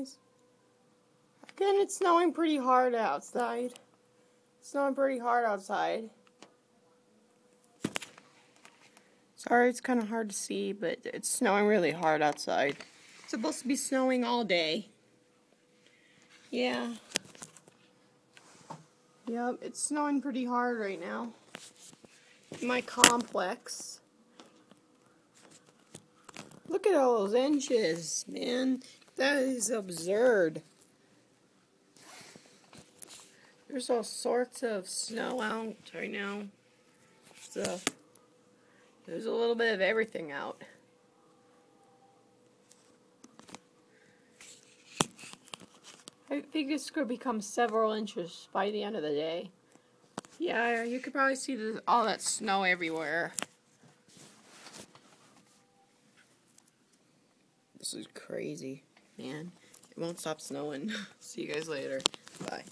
guys. Again, it's snowing pretty hard outside. It's snowing pretty hard outside. Sorry, it's kind of hard to see, but it's snowing really hard outside. It's supposed to be snowing all day. Yeah. Yep, it's snowing pretty hard right now. My complex. Look at all those inches, man. That is absurd. There's all sorts of snow out right now. So, there's a little bit of everything out. I think it's going to become several inches by the end of the day. Yeah, you could probably see all that snow everywhere. This is crazy, man. It won't stop snowing. see you guys later. Bye.